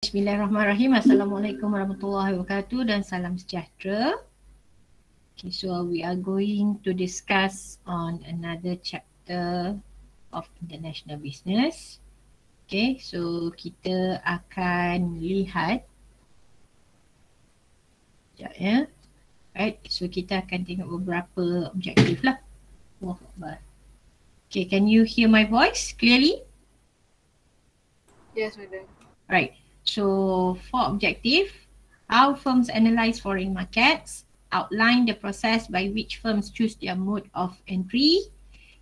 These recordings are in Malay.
Bismillahirrahmanirrahim. Assalamualaikum warahmatullahi wabarakatuh dan salam sejahtera. Okay, so we are going to discuss on another chapter of international business. Okay, so kita akan lihat Sekejap ya. Right, so kita akan tengok beberapa objektif lah. Okay, can you hear my voice clearly? Yes, madam. Right. So for objective, how firms analyze foreign markets, outline the process by which firms choose their mode of entry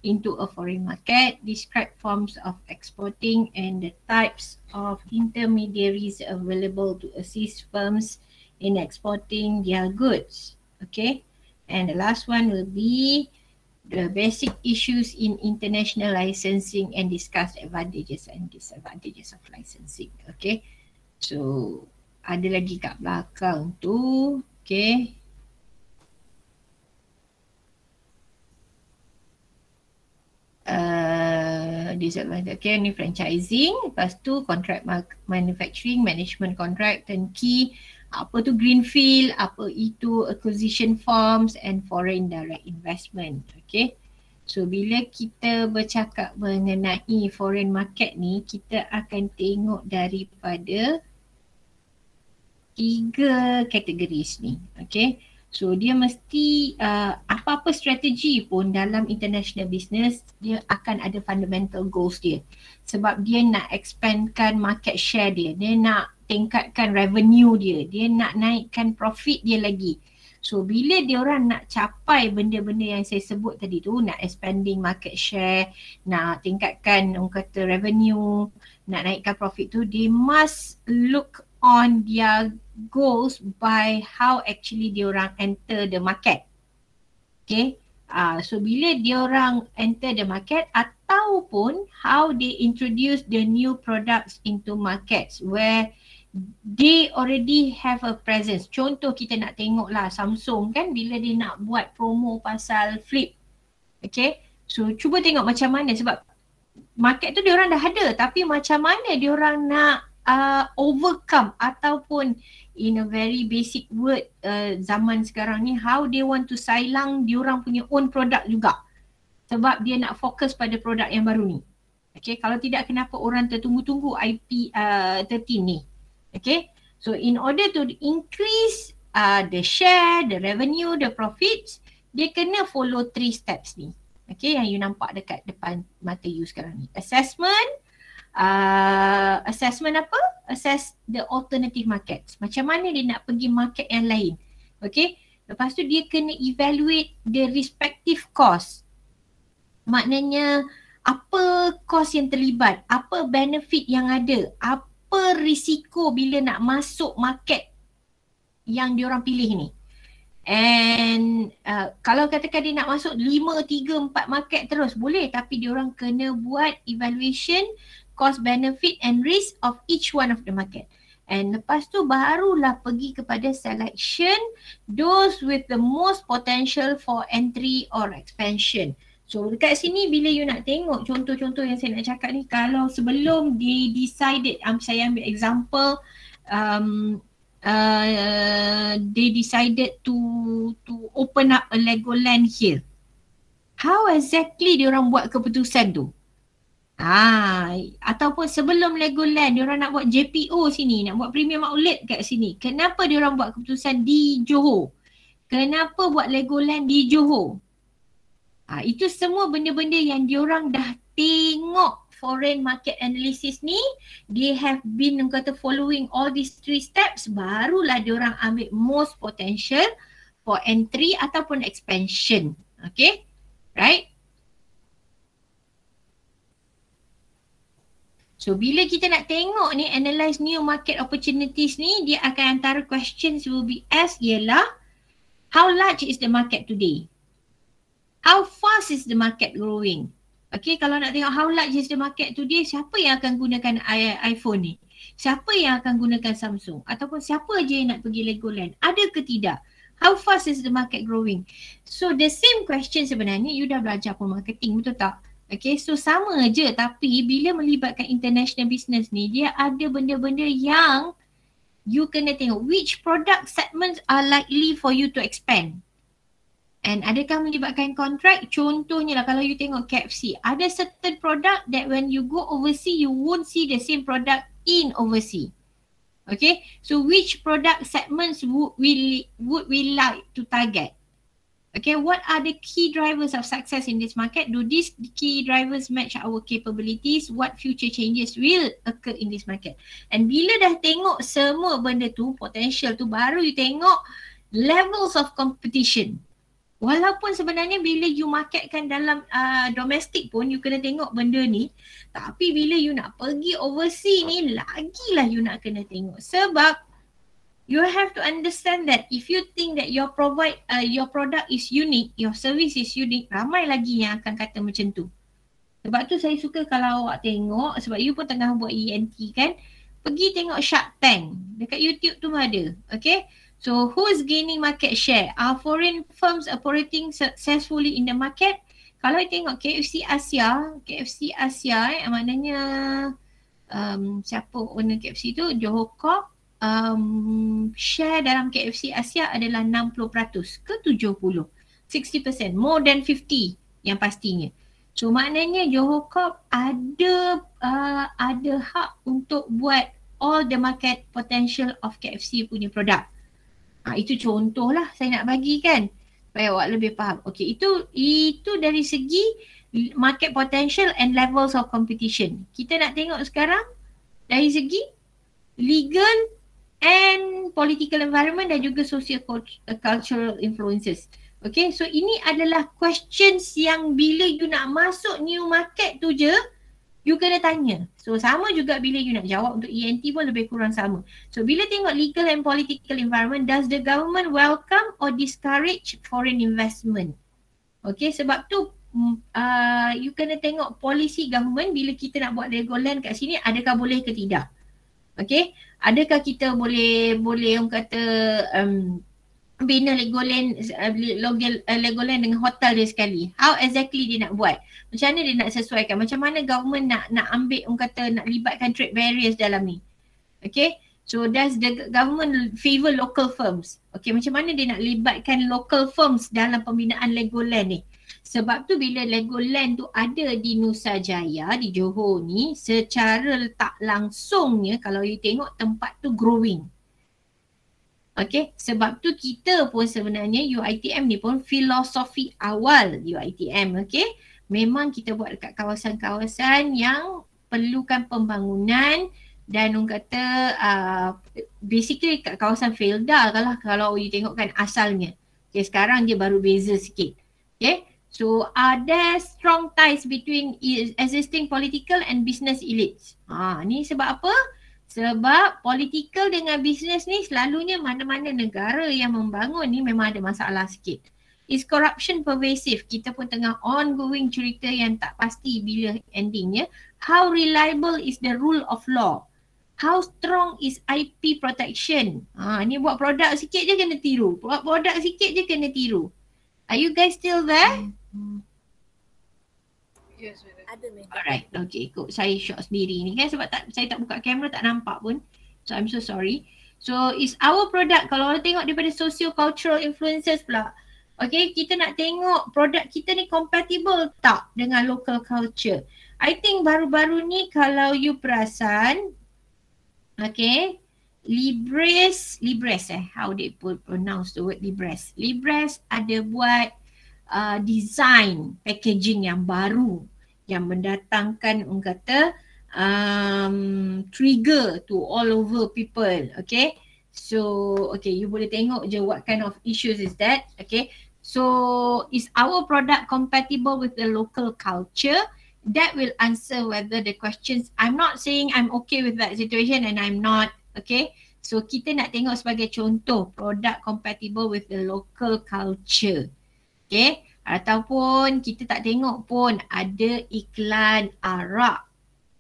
into a foreign market, describe forms of exporting and the types of intermediaries available to assist firms in exporting their goods. Okay. And the last one will be the basic issues in international licensing and discuss advantages and disadvantages of licensing. Okay. So ada lagi kat belakang tu. Okay. Uh. Okay, ni franchising. Lepas tu contract manufacturing, management contract, turnkey. Apa tu greenfield, apa itu acquisition forms and foreign direct investment. Okay. So bila kita bercakap mengenai foreign market ni, kita akan tengok daripada tiga kategori ni. Okay. So dia mesti uh, apa-apa strategi pun dalam international business dia akan ada fundamental goals dia. Sebab dia nak expandkan market share dia. Dia nak tingkatkan revenue dia. Dia nak naikkan profit dia lagi. So bila dia orang nak capai benda-benda yang saya sebut tadi tu, nak expanding market share, nak tingkatkan orang kata revenue, nak naikkan profit tu, they must look on their goals by how actually dia orang enter the market. Okay. Uh, so bila dia orang enter the market ataupun how they introduce the new products into markets where they already have a presence. Contoh kita nak tengok lah Samsung kan bila dia nak buat promo pasal flip. Okay. So cuba tengok macam mana sebab market tu dia orang dah ada tapi macam mana dia orang nak uh, overcome ataupun in a very basic word uh, zaman sekarang ni how they want to silang diorang punya own product juga sebab dia nak fokus pada produk yang baru ni okay kalau tidak kenapa orang tertunggu-tunggu IP uh, 13 ni okay so in order to increase uh, the share the revenue the profits dia kena follow three steps ni okay yang you nampak dekat depan mata you sekarang ni assessment uh, assessment apa? Assess the alternative markets. Macam mana dia nak pergi market yang lain. Okay. Lepas tu dia kena evaluate the respective cost. Maknanya apa cost yang terlibat, apa benefit yang ada, apa risiko bila nak masuk market yang diorang pilih ni. And uh, kalau katakan dia nak masuk 5, 3, 4 market terus boleh tapi diorang kena buat evaluation cost benefit and risk of each one of the market. And lepas tu barulah pergi kepada selection those with the most potential for entry or expansion. So dekat sini bila you nak tengok contoh-contoh yang saya nak cakap ni kalau sebelum they decided, um, saya ambil example um, uh, they decided to to open up a Legoland here. How exactly dia orang buat keputusan tu? Ah, ataupun sebelum Legoland dia orang nak buat JPO sini, nak buat premium outlet kat sini. Kenapa dia orang buat keputusan di Johor? Kenapa buat Legoland di Johor? Ah, itu semua benda-benda yang dia orang dah tengok foreign market analysis ni, they have been kata following all these three steps barulah dia orang ambil most potential for entry ataupun expansion. Okay? Right? So bila kita nak tengok ni analyze new market opportunities ni dia akan antara questions will be asked ialah how large is the market today? How fast is the market growing? Okay kalau nak tengok how large is the market today siapa yang akan gunakan iPhone ni? Siapa yang akan gunakan Samsung? Ataupun siapa aja yang nak pergi Legoland? Ada ke tidak? How fast is the market growing? So the same question sebenarnya you dah belajar pun marketing betul tak? Okay, so sama je tapi bila melibatkan international business ni, dia ada benda-benda yang you kena tengok which product segments are likely for you to expand. And adakah melibatkan kontrak? Contohnya lah kalau you tengok KFC, ada certain product that when you go overseas, you won't see the same product in overseas. Okay, so which product segments would we, would we like to target? Okay, what are the key drivers of success in this market? Do these key drivers match our capabilities? What future changes will occur in this market? And bila dah tengok semua benda tu, potential tu, baru you tengok levels of competition. Walaupun sebenarnya bila you marketkan dalam uh, domestik pun, you kena tengok benda ni. Tapi bila you nak pergi overseas ni, lagilah you nak kena tengok. Sebab you have to understand that if you think that your provide uh, your product is unique, your service is unique, ramai lagi yang akan kata macam tu. Sebab tu saya suka kalau awak tengok sebab you pun tengah buat ENT kan, pergi tengok Shark Tank. Dekat YouTube tu ada. Okay. So who's gaining market share? Are foreign firms operating successfully in the market? Kalau tengok KFC Asia, KFC Asia eh, maknanya um, siapa owner KFC tu, Johor Corp, um, share dalam KFC Asia adalah 60% ke 70? 60%, more than 50 yang pastinya. So maknanya Johor Corp ada uh, ada hak untuk buat all the market potential of KFC punya produk. Ha, itu contohlah saya nak bagi kan supaya awak lebih faham. Okay, itu itu dari segi market potential and levels of competition. Kita nak tengok sekarang dari segi legal and political environment dan juga social cultural influences. Okay, so ini adalah questions yang bila you nak masuk new market tu je, you kena tanya. So sama juga bila you nak jawab untuk ENT pun lebih kurang sama. So bila tengok legal and political environment, does the government welcome or discourage foreign investment? Okay, sebab tu mm, uh, you kena tengok polisi government bila kita nak buat Legoland kat sini, adakah boleh ke tidak? Okay, adakah kita boleh boleh orang kata um, bina Legoland uh, uh, Legoland dengan hotel dia sekali. How exactly dia nak buat? Macam mana dia nak sesuaikan? Macam mana government nak nak ambil orang kata nak libatkan trade barriers dalam ni? Okay. So does the government favor local firms? Okay macam mana dia nak libatkan local firms dalam pembinaan Legoland ni? Sebab tu bila Legoland tu ada di Nusa Jaya, di Johor ni, secara tak langsungnya kalau you tengok tempat tu growing. Okay, sebab tu kita pun sebenarnya UITM ni pun filosofi awal UITM, okay. Memang kita buat dekat kawasan-kawasan yang perlukan pembangunan dan orang kata uh, basically kat kawasan Felda lah kalau you tengok kan asalnya. Okay, sekarang dia baru beza sikit. Okay, So are there strong ties between existing political and business elites? Ha, ni sebab apa? Sebab political dengan business ni selalunya mana-mana negara yang membangun ni memang ada masalah sikit. Is corruption pervasive? Kita pun tengah ongoing cerita yang tak pasti bila endingnya. How reliable is the rule of law? How strong is IP protection? Ha, ni buat produk sikit je kena tiru. Buat produk sikit je kena tiru. Are you guys still there? Hmm. Yes, ada memang. Alright, okay. Kok saya shot sendiri ni kan sebab tak, saya tak buka kamera tak nampak pun. So I'm so sorry. So is our product kalau orang tengok daripada socio-cultural influences pula. Okay, kita nak tengok produk kita ni compatible tak dengan local culture. I think baru-baru ni kalau you perasan, okay, Libres, Libres eh, how they put pronounce the word Libres. Libres ada buat uh, design packaging yang baru yang mendatangkan orang kata um, trigger to all over people, okay. So, okay, you boleh tengok je what kind of issues is that, okay. So, is our product compatible with the local culture? That will answer whether the questions, I'm not saying I'm okay with that situation and I'm not Okay. So kita nak tengok sebagai contoh produk compatible with the local culture. Okay. Ataupun kita tak tengok pun ada iklan arak.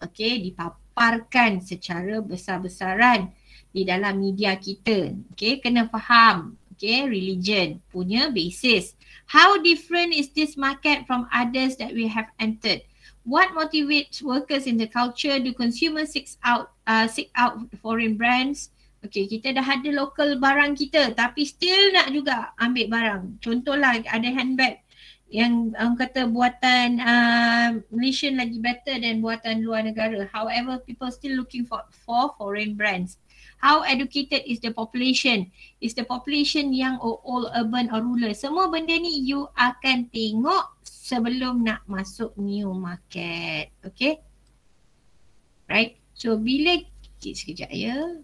Okay. Dipaparkan secara besar-besaran di dalam media kita. Okay. Kena faham. Okay. Religion punya basis. How different is this market from others that we have entered? what motivates workers in the culture? Do consumers seek out uh, seek out foreign brands? Okay, kita dah ada local barang kita tapi still nak juga ambil barang. Contohlah ada handbag yang um, kata buatan uh, Malaysian lagi better than buatan luar negara. However, people still looking for for foreign brands. How educated is the population? Is the population yang all urban or rural? Semua benda ni you akan tengok sebelum nak masuk new market. Okay? Right? So bila, sekejap ya.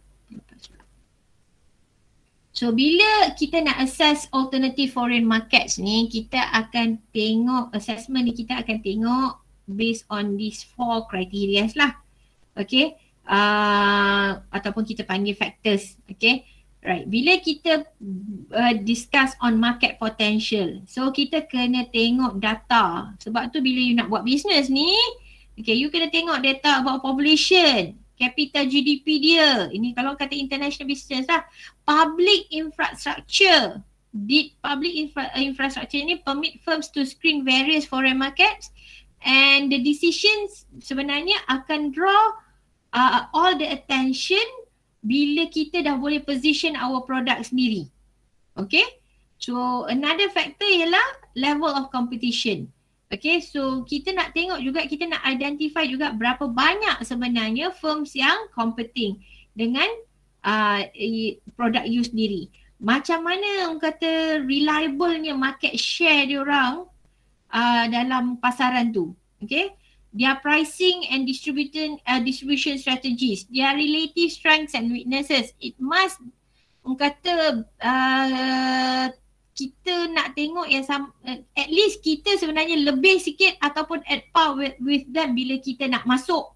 So bila kita nak assess alternative foreign markets ni, kita akan tengok assessment ni kita akan tengok based on these four criteria lah. Okay? uh, ataupun kita panggil factors. Okay? Right. Bila kita uh, discuss on market potential. So kita kena tengok data. Sebab tu bila you nak buat business ni okay you kena tengok data about population capital GDP dia ini kalau kata international business lah public infrastructure did public infra- infrastructure ni permit firms to screen various foreign markets and the decisions sebenarnya akan draw uh, all the attention bila kita dah boleh position our product sendiri. Okay. So another factor ialah level of competition. Okay, so kita nak tengok juga, kita nak identify juga berapa banyak sebenarnya firms yang competing dengan uh, produk you sendiri. Macam mana orang kata reliable-nya market share diorang uh, dalam pasaran tu. Okay, their pricing and distribution uh, distribution strategies, their relative strengths and weaknesses. It must orang kata uh, kita nak tengok yang uh, at least kita sebenarnya lebih sikit ataupun at par with, with them bila kita nak masuk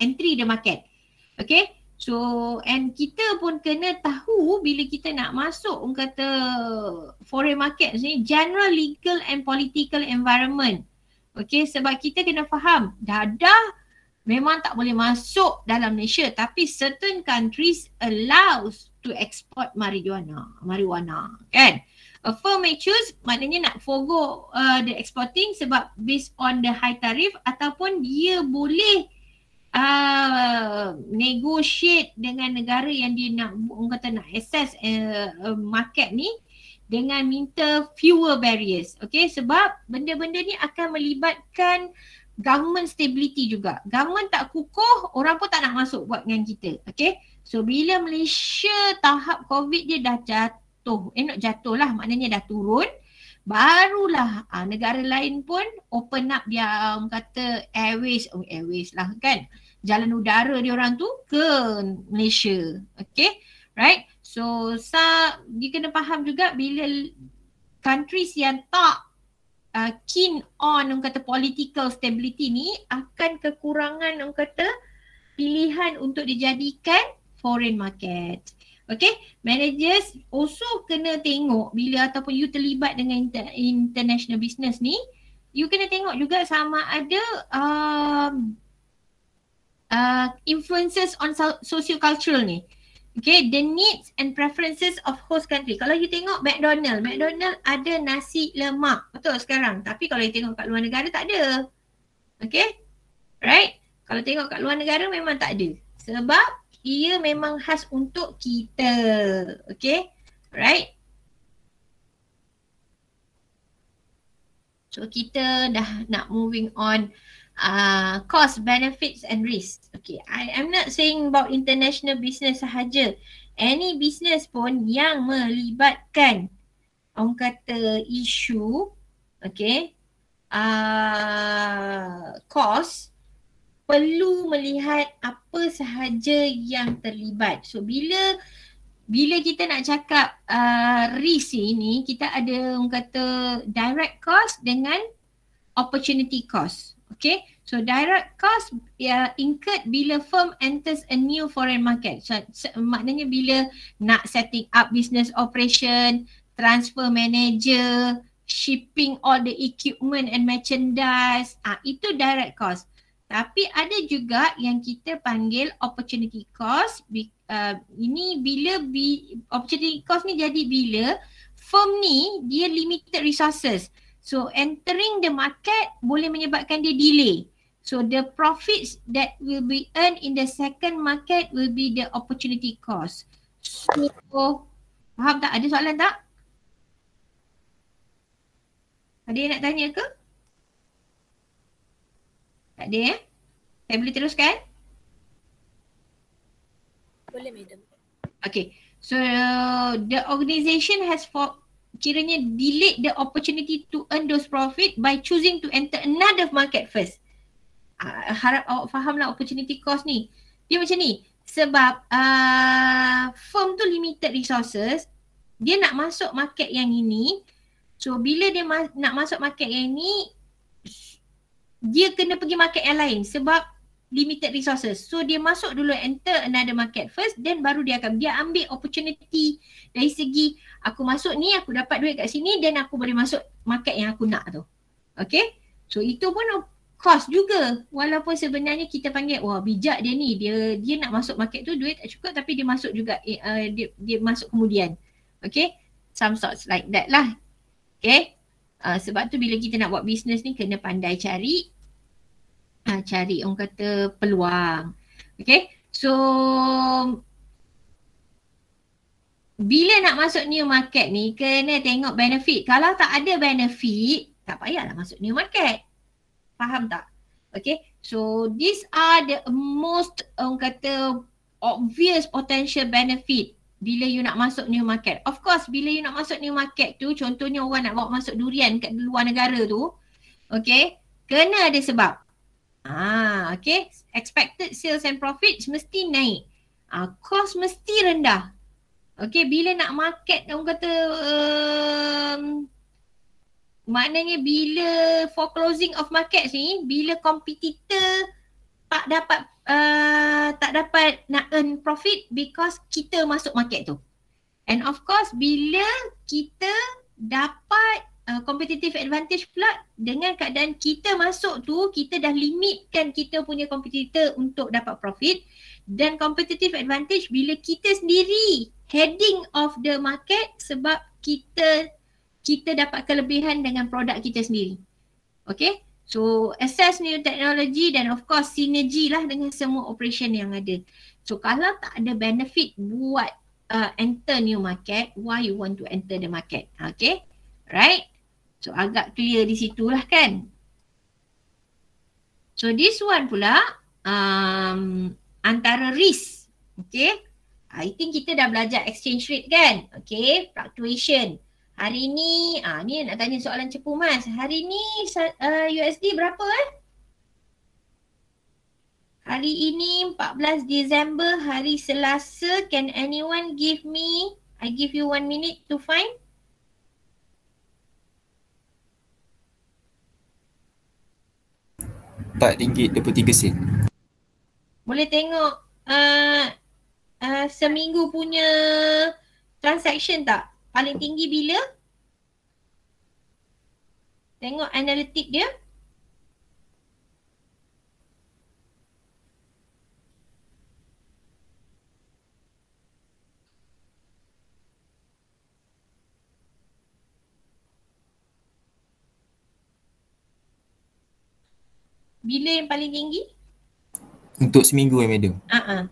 entry the market. Okay. So and kita pun kena tahu bila kita nak masuk orang kata foreign market ni general legal and political environment Okay, sebab kita kena faham dadah memang tak boleh masuk dalam Malaysia tapi certain countries allows to export marijuana, marijuana kan. Firm may choose maknanya nak forgo uh, the exporting sebab based on the high tariff ataupun dia boleh uh, negotiate dengan negara yang dia nak orang kata nak access uh, uh, market ni dengan minta fewer barriers. Okay, sebab benda-benda ni akan melibatkan government stability juga. Government tak kukuh, orang pun tak nak masuk buat dengan kita. Okay, so bila Malaysia tahap COVID dia dah jatuh, eh nak jatuh lah maknanya dah turun, barulah uh, negara lain pun open up dia um, kata airways, oh airways lah kan, jalan udara dia orang tu ke Malaysia. Okay, right? So sa dia kena faham juga bila countries yang tak uh, keen on orang kata political stability ni akan kekurangan orang kata pilihan untuk dijadikan foreign market. Okay, managers also kena tengok bila ataupun you terlibat dengan inter- international business ni, you kena tengok juga sama ada um, uh, influences on socio-cultural ni. Okay, the needs and preferences of host country. Kalau you tengok McDonald, McDonald ada nasi lemak. Betul sekarang. Tapi kalau you tengok kat luar negara tak ada. Okay, right? Kalau tengok kat luar negara memang tak ada. Sebab ia memang khas untuk kita. Okay, right? So kita dah nak moving on uh, cost, benefits and risk. Okay, I am not saying about international business sahaja. Any business pun yang melibatkan orang kata isu, okay, uh, cost perlu melihat apa sahaja yang terlibat. So bila bila kita nak cakap uh, risk ini, kita ada orang kata direct cost dengan opportunity cost. Okay, so direct cost uh, incurred bila firm enters a new foreign market. So, so maknanya bila nak setting up business operation, transfer manager, shipping all the equipment and merchandise, ah uh, itu direct cost. Tapi ada juga yang kita panggil opportunity cost. Uh, ini bila bi, opportunity cost ni jadi bila firm ni dia limited resources. So entering the market boleh menyebabkan dia delay. So the profits that will be earned in the second market will be the opportunity cost. So faham tak? Ada soalan tak? Ada yang nak tanya ke? Tak ada eh? Saya boleh teruskan? Boleh madam. Okay. So the organisation has for kiranya delayed the opportunity to earn those profit by choosing to enter another market first. Uh, harap awak faham lah opportunity cost ni. Dia macam ni. Sebab uh, firm tu limited resources. Dia nak masuk market yang ini. So bila dia ma- nak masuk market yang ini. Dia kena pergi market yang lain. Sebab limited resources. So dia masuk dulu enter another market first then baru dia akan dia ambil opportunity dari segi aku masuk ni aku dapat duit kat sini then aku boleh masuk market yang aku nak tu. Okay. So itu pun cost juga walaupun sebenarnya kita panggil wah bijak dia ni dia dia nak masuk market tu duit tak cukup tapi dia masuk juga uh, dia dia masuk kemudian. Okay. Some sorts like that lah. Okay. Uh, sebab tu bila kita nak buat business ni kena pandai cari ha, cari orang kata peluang. Okay. So bila nak masuk new market ni kena tengok benefit. Kalau tak ada benefit tak payahlah masuk new market. Faham tak? Okay. So these are the most orang kata obvious potential benefit bila you nak masuk new market. Of course bila you nak masuk new market tu contohnya orang nak bawa masuk durian kat luar negara tu. Okay. Kena ada sebab. Ah, okay. Expected sales and profit mesti naik. Ah, cost mesti rendah. Okay, bila nak market, orang kata um, maknanya bila for closing of market ni, bila competitor tak dapat uh, tak dapat nak earn profit because kita masuk market tu. And of course, bila kita dapat uh, competitive advantage pula dengan keadaan kita masuk tu kita dah limitkan kita punya competitor untuk dapat profit dan competitive advantage bila kita sendiri heading of the market sebab kita kita dapat kelebihan dengan produk kita sendiri. Okay. So assess new technology dan of course synergy lah dengan semua operation yang ada. So kalau tak ada benefit buat uh, enter new market, why you want to enter the market? Okay. Right. So agak clear di situ lah kan. So this one pula um, antara risk. Okay. I think kita dah belajar exchange rate kan. Okay. Fluctuation. Hari ni, ah ni nak tanya soalan cepu mas. Hari ni uh, USD berapa eh? Hari ini 14 Disember hari Selasa. Can anyone give me, I give you one minute to find. RM4.23 Boleh tengok uh, uh, seminggu punya transaction tak? Paling tinggi bila? Tengok analitik dia. Bila yang paling tinggi? Untuk seminggu ya madam? Uh-uh.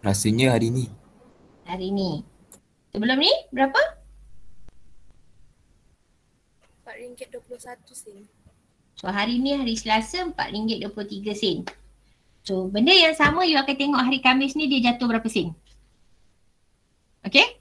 Rasanya hari ni. Hari ni. Sebelum ni berapa? RM4.21 So hari ni hari Selasa RM4.23 So benda yang sama you akan tengok hari Kamis ni dia jatuh berapa sen. Okay?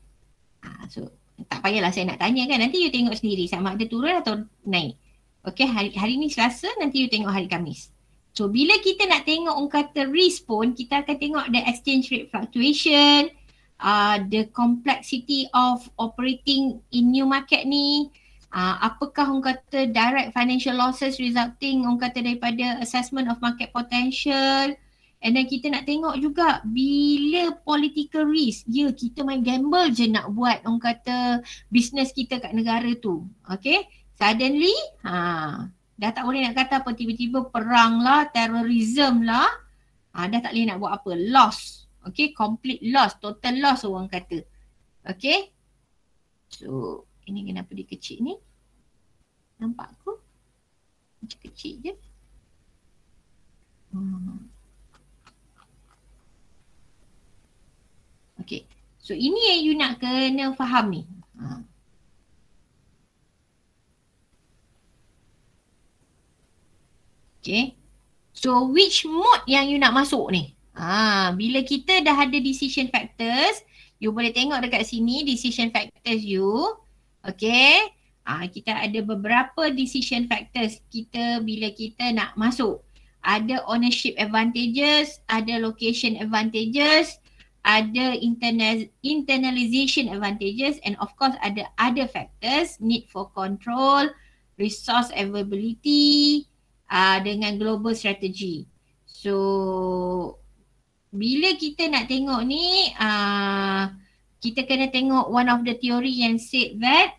Ha, so tak payahlah saya nak tanya kan. Nanti you tengok sendiri sama ada turun atau naik. Okay, hari, hari ni Selasa, nanti you tengok hari Kamis. So, bila kita nak tengok orang kata risk pun, kita akan tengok the exchange rate fluctuation, uh, the complexity of operating in new market ni, uh, apakah orang kata direct financial losses resulting orang kata daripada assessment of market potential, And then kita nak tengok juga bila political risk, ya kita main gamble je nak buat orang kata business kita kat negara tu. Okay. Suddenly, ha, dah tak boleh nak kata apa tiba-tiba perang lah, terrorism lah. Ha, dah tak boleh nak buat apa. Loss. Okay. Complete loss. Total loss orang kata. Okay. So, ini kenapa dia kecil ni? Nampak aku? Macam kecil je. Hmm. Okay. So ini yang you nak kena faham ni. Ha. Okay. So which mode yang you nak masuk ni? Ha, bila kita dah ada decision factors, you boleh tengok dekat sini decision factors you. Okay. Ha, kita ada beberapa decision factors kita bila kita nak masuk. Ada ownership advantages, ada location advantages, ada internal, internalization advantages and of course ada other factors, need for control, resource availability, uh, dengan global strategy. So bila kita nak tengok ni uh, kita kena tengok one of the theory yang said that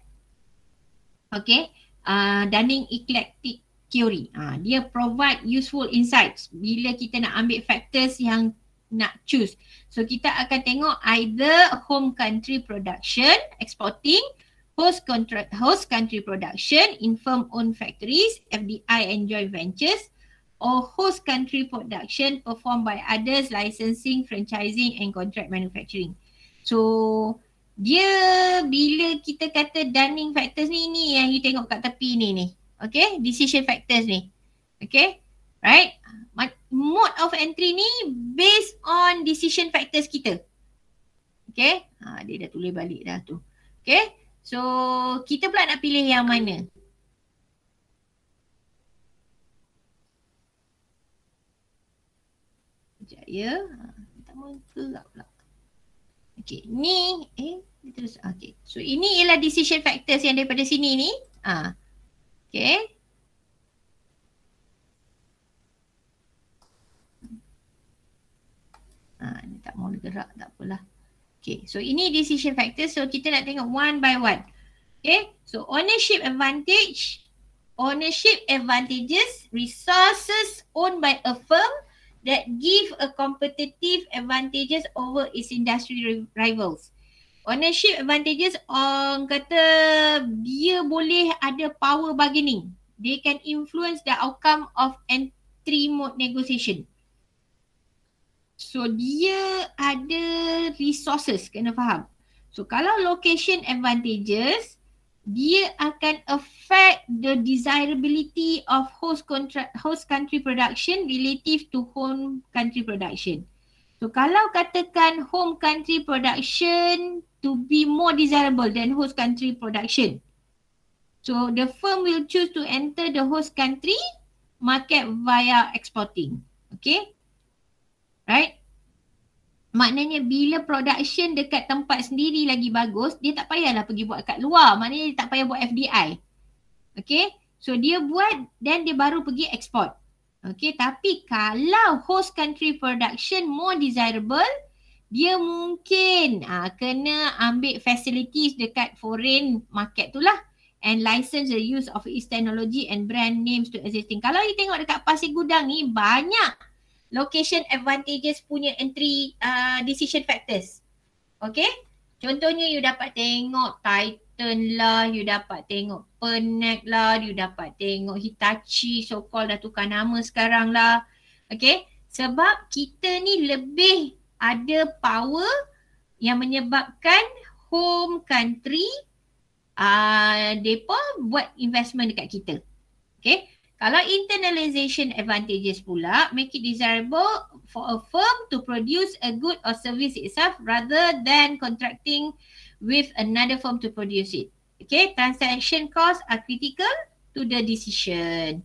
okay uh, Dunning eclectic theory. Uh, dia provide useful insights bila kita nak ambil factors yang nak choose. So kita akan tengok either home country production exporting host contract host country production in firm owned factories FDI and joint ventures or host country production performed by others licensing franchising and contract manufacturing. So dia bila kita kata dunning factors ni ni yang you tengok kat tepi ni ni. Okay? Decision factors ni. Okay right mode of entry ni based on decision factors kita okay ha, dia dah tulis balik dah tu okay So kita pula nak pilih yang mana? Sekejap ya. Ha, tak mahu gerak pula. Okay ni eh terus okay. So ini ialah decision factors yang daripada sini ni. Ha. Okay. Ha, ni tak mahu gerak tak apalah. Okay, so ini decision factors. So kita nak tengok one by one. Okay, so ownership advantage, ownership advantages, resources owned by a firm that give a competitive advantages over its industry rivals. Ownership advantages, orang kata dia boleh ada power bargaining. They can influence the outcome of entry mode negotiation. So dia ada resources kena faham. So kalau location advantages dia akan affect the desirability of host contract host country production relative to home country production. So kalau katakan home country production to be more desirable than host country production. So the firm will choose to enter the host country market via exporting. Okay. Right? Maknanya bila production dekat tempat sendiri lagi bagus, dia tak payahlah pergi buat kat luar. Maknanya dia tak payah buat FDI. Okay. So dia buat dan dia baru pergi export. Okay. Tapi kalau host country production more desirable, dia mungkin uh, kena ambil facilities dekat foreign market tu lah. And license the use of its technology and brand names to existing. Kalau you tengok dekat pasir gudang ni, banyak location advantages punya entry uh, decision factors. Okay. Contohnya you dapat tengok Titan lah, you dapat tengok Penek lah, you dapat tengok Hitachi so called dah tukar nama sekarang lah. Okay. Sebab kita ni lebih ada power yang menyebabkan home country uh, mereka buat investment dekat kita. Okay. Kalau internalization advantages pula make it desirable for a firm to produce a good or service itself rather than contracting with another firm to produce it. Okay, transaction costs are critical to the decision.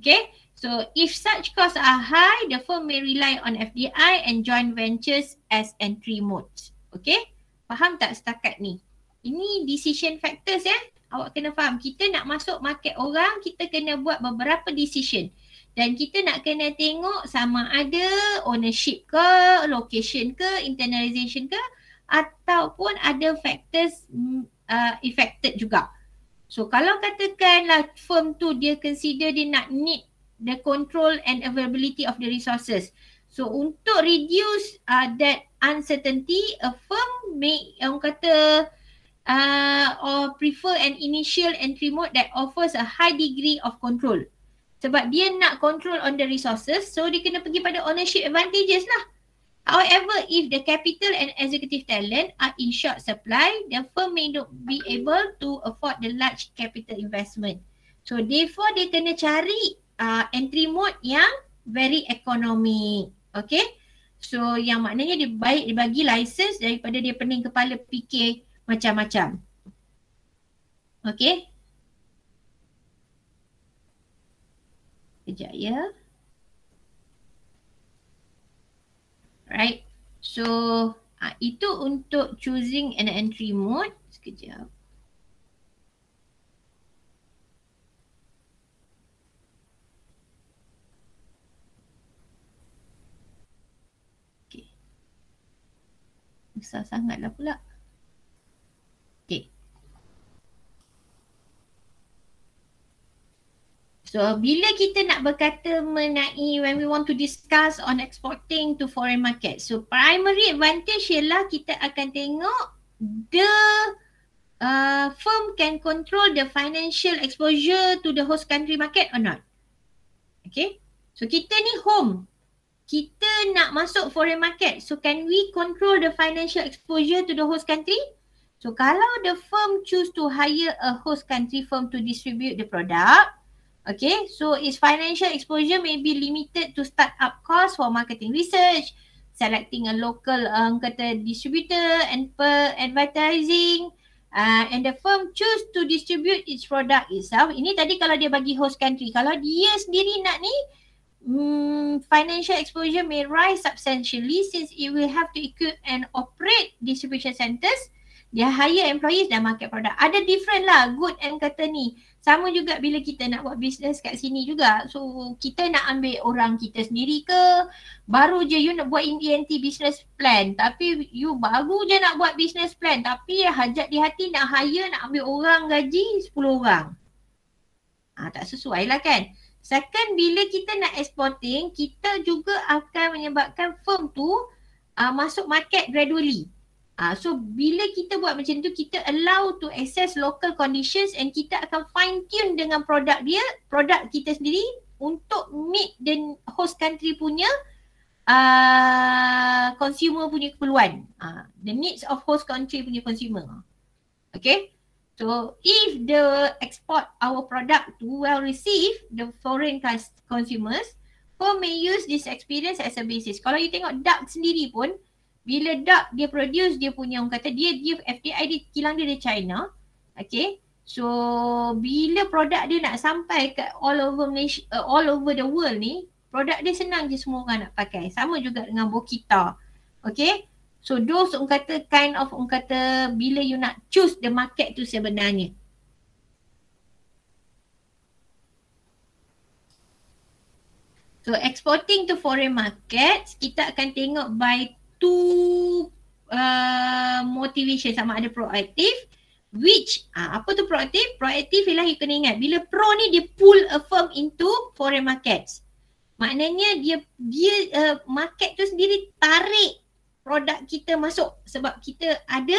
Okay, so if such costs are high, the firm may rely on FDI and joint ventures as entry modes. Okay, faham tak setakat ni? Ini decision factors ya awak kena faham kita nak masuk market orang kita kena buat beberapa decision. Dan kita nak kena tengok sama ada ownership ke location ke internalization ke ataupun ada factors uh, affected juga. So kalau katakanlah firm tu dia consider dia nak need the control and availability of the resources. So untuk reduce uh, that uncertainty a firm may orang kata uh, or prefer an initial entry mode that offers a high degree of control. Sebab dia nak control on the resources, so dia kena pergi pada ownership advantages lah. However, if the capital and executive talent are in short supply, the firm may not be able to afford the large capital investment. So therefore, dia kena cari uh, entry mode yang very economic. Okay? So yang maknanya dia baik dia bagi license daripada dia pening kepala fikir macam-macam. Okay? Sekejap ya. Right. So uh, itu untuk choosing an entry mode. Sekejap. Okay. Besar sangatlah pula. Okay. So bila kita nak berkata mengenai when we want to discuss on exporting to foreign market. So primary advantage ialah kita akan tengok the uh, firm can control the financial exposure to the host country market or not. Okay. So kita ni home. Kita nak masuk foreign market. So can we control the financial exposure to the host country? So kalau the firm choose to hire a host country firm to distribute the product, Okay, so its financial exposure may be limited to start-up costs for marketing research, selecting a local um, kata distributor and per advertising uh, and the firm choose to distribute its product itself. Ini tadi kalau dia bagi host country. Kalau dia sendiri nak ni, um, financial exposure may rise substantially since it will have to equip and operate distribution centers. Dia hire employees dan market product. Ada different lah good and kata ni. Sama juga bila kita nak buat bisnes kat sini juga. So kita nak ambil orang kita sendiri ke baru je you nak buat ENT business plan tapi you baru je nak buat business plan tapi hajat di hati nak hire nak ambil orang gaji 10 orang. Ah tak sesuai lah kan. Second bila kita nak exporting kita juga akan menyebabkan firm tu uh, masuk market gradually. Ah, uh, so bila kita buat macam tu kita allow to access local conditions and kita akan fine tune dengan produk dia, produk kita sendiri untuk meet the host country punya uh, consumer punya keperluan. Uh, the needs of host country punya consumer. Okay. So if the export our product to well receive the foreign consumers, firm may use this experience as a basis. Kalau you tengok duck sendiri pun, bila duck dia produce dia punya orang kata dia dia FDI dia kilang dia dari China. Okay. So bila produk dia nak sampai ke all over Malaysia, uh, all over the world ni, produk dia senang je semua orang nak pakai. Sama juga dengan Bokita. Okay. So those orang kata kind of orang kata bila you nak choose the market tu sebenarnya. So exporting to foreign markets, kita akan tengok by two uh, motivation sama ada proaktif which uh, apa tu proaktif? Proaktif ialah you kena ingat bila pro ni dia pull a firm into foreign markets. Maknanya dia dia uh, market tu sendiri tarik produk kita masuk sebab kita ada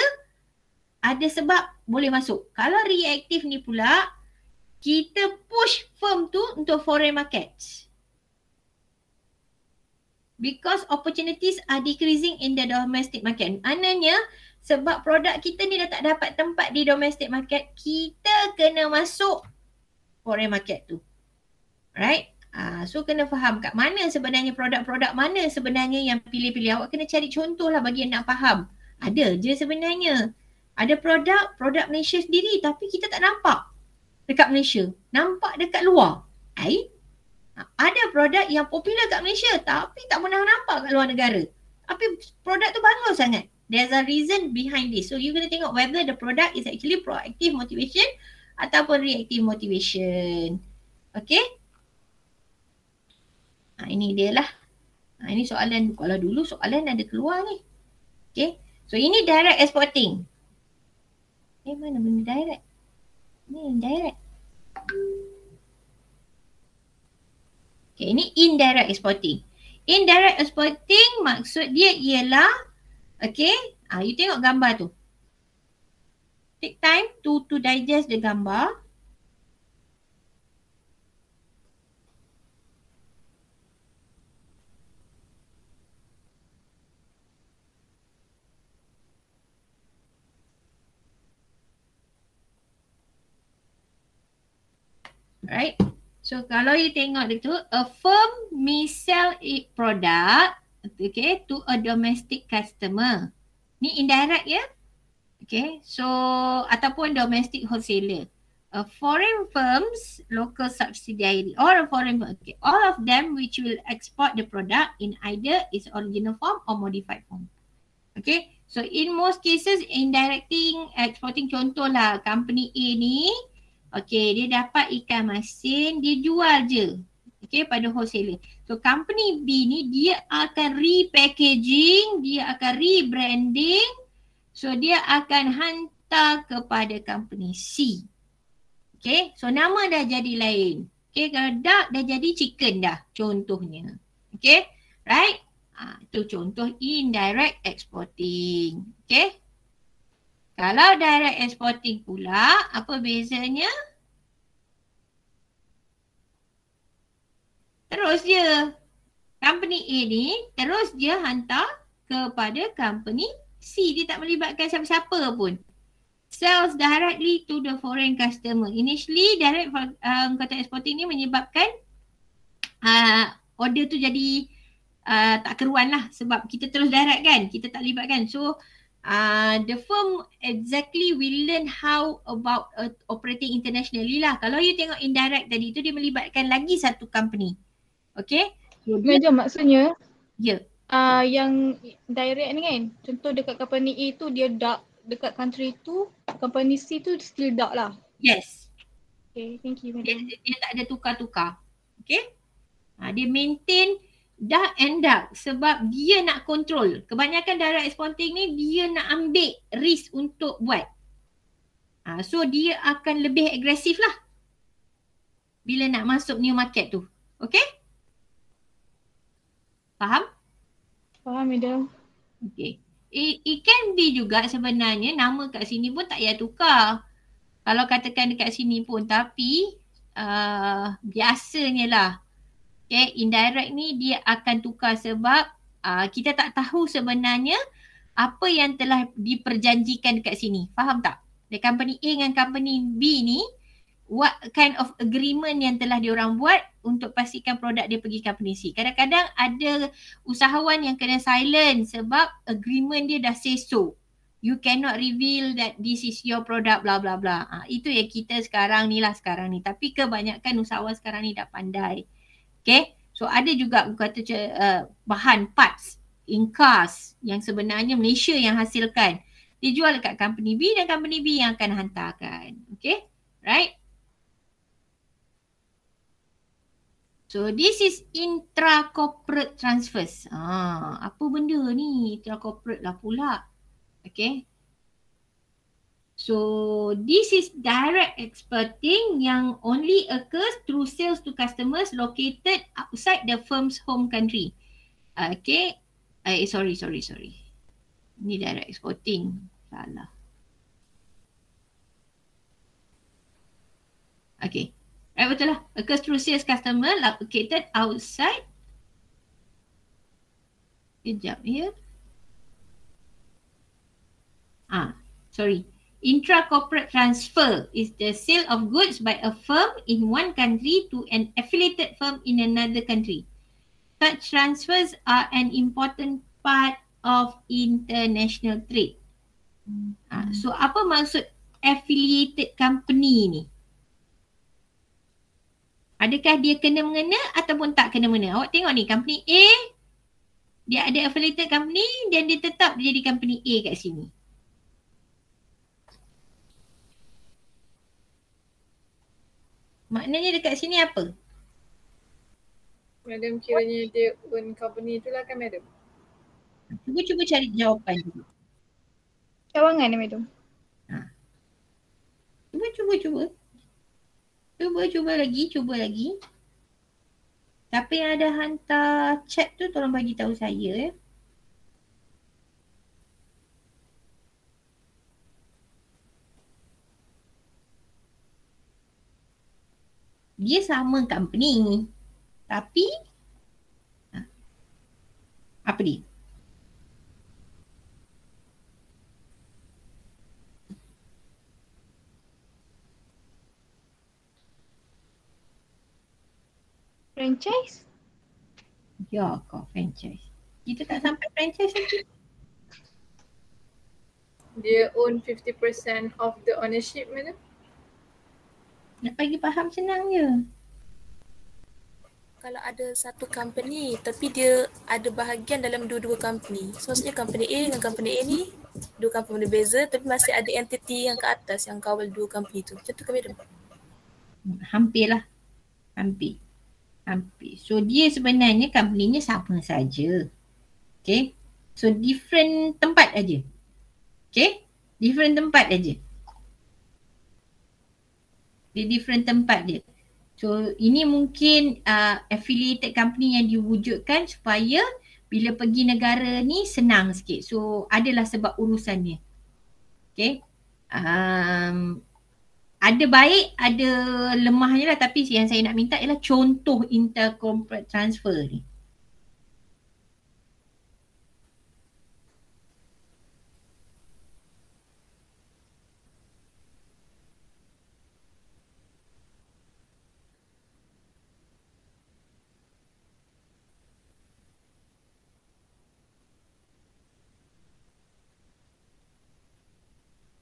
ada sebab boleh masuk. Kalau reaktif ni pula kita push firm tu untuk foreign markets because opportunities are decreasing in the domestic market. Maknanya sebab produk kita ni dah tak dapat tempat di domestic market, kita kena masuk foreign market tu. Right? Uh, so kena faham kat mana sebenarnya produk-produk mana sebenarnya yang pilih-pilih. Awak kena cari contoh lah bagi yang nak faham. Ada je sebenarnya. Ada produk, produk Malaysia sendiri tapi kita tak nampak dekat Malaysia. Nampak dekat luar. Right? Ada produk yang popular kat Malaysia tapi tak pernah nampak kat luar negara. Tapi produk tu bagus sangat. There's a reason behind this. So you kena tengok whether the product is actually proactive motivation ataupun reactive motivation. Okay. Ha, ini dia lah. Ha, ini soalan, kalau dulu soalan ada keluar ni. Okay. So ini direct exporting. Eh mana benda direct? Ni direct. Okay, ini indirect exporting. Indirect exporting maksud dia ialah, okay, ah, you tengok gambar tu. take time to to digest the gambar. Right. So kalau you tengok itu, a firm may sell its product okay, to a domestic customer. Ni indirect ya. Okay, so ataupun domestic wholesaler. A foreign firms, local subsidiary or a foreign firm, okay, all of them which will export the product in either its original form or modified form. Okay, so in most cases indirecting exporting contohlah company A ni Okay, dia dapat ikan masin, dia jual je. Okay, pada wholesaler. So, company B ni dia akan repackaging, dia akan rebranding. So, dia akan hantar kepada company C. Okay, so nama dah jadi lain. Okay, kalau duck dah jadi chicken dah contohnya. Okay, right? Ha, itu contoh indirect exporting. Okay. Kalau direct exporting pula, apa bezanya? Terus dia, company A ni terus dia hantar kepada company C. Dia tak melibatkan siapa-siapa pun. Sells directly to the foreign customer. Initially, direct um, kata exporting ni menyebabkan uh, order tu jadi uh, tak keruan lah sebab kita terus direct kan. Kita tak libatkan. So, uh, the firm exactly will learn how about uh, operating internationally lah. Kalau you tengok indirect tadi tu dia melibatkan lagi satu company. Okay? So, dia, maksudnya ya. Yeah. Uh, yang direct ni kan, contoh dekat company A tu dia dark dekat country tu, company C tu still dark lah. Yes. Okay, thank you. Dia, dia tak ada tukar-tukar. Okay? Ha, dia maintain dark and dark sebab dia nak control. Kebanyakan direct exporting ni dia nak ambil risk untuk buat. Ha, so dia akan lebih agresif lah bila nak masuk new market tu. Okay? Faham? Faham, Ida. Okay. It, it can be juga sebenarnya nama kat sini pun tak payah tukar. Kalau katakan dekat sini pun tapi uh, biasanya lah Okay, indirect ni dia akan tukar sebab uh, kita tak tahu sebenarnya apa yang telah diperjanjikan dekat sini. Faham tak? The company A dengan company B ni what kind of agreement yang telah diorang buat untuk pastikan produk dia pergi company C. Kadang-kadang ada usahawan yang kena silent sebab agreement dia dah say so. You cannot reveal that this is your product bla bla bla. Ha, itu yang kita sekarang ni lah sekarang ni. Tapi kebanyakan usahawan sekarang ni dah pandai. Okay. So ada juga kata uh, bahan parts in cars yang sebenarnya Malaysia yang hasilkan. Dijual dekat company B dan company B yang akan hantarkan. Okay. Right. So this is intra-corporate transfers. Ah, apa benda ni intra-corporate lah pula. Okay. So this is direct exporting yang only occurs through sales to customers located outside the firm's home country. Okay. Eh, sorry, sorry, sorry. Ni direct exporting. Salah. Okay. Right, betul lah. Occurs through sales customer located outside. Kejap ya. Ah, sorry. Intra-corporate transfer is the sale of goods by a firm in one country to an affiliated firm in another country. Such transfers are an important part of international trade. Hmm. Ha, so apa maksud affiliated company ni? Adakah dia kena mengena ataupun tak kena mengena? Awak tengok ni company A dia ada affiliated company dan dia tetap jadi company A kat sini. Maknanya dekat sini apa? Madam kiranya dia own company tu lah kan madam? Cuba cuba cari jawapan dulu. Cawangan ni madam. Ha. Cuba cuba cuba. Cuba, cuba lagi, cuba lagi. Siapa yang ada hantar chat tu tolong bagi tahu saya eh. Dia sama company tapi ha, apa dia? Franchise? Ya kau franchise. Kita tak sampai franchise lagi. Dia own 50% of the ownership mana? Nak bagi faham senang je. Kalau ada satu company tapi dia ada bahagian dalam dua-dua company. So maksudnya company A dengan company A ni dua company berbeza tapi masih ada entity yang ke atas yang kawal dua company tu. Macam tu? Hampir lah. Hampir. Hampir. So dia sebenarnya company-nya sama saja. Okay. So different tempat aja. Okay. Different tempat aja. Dia different tempat dia. So ini mungkin uh, affiliated company yang diwujudkan supaya bila pergi negara ni senang sikit. So adalah sebab urusannya. Okay. Um, ada baik, ada lemahnya lah tapi yang saya nak minta ialah contoh intercorporate transfer ni.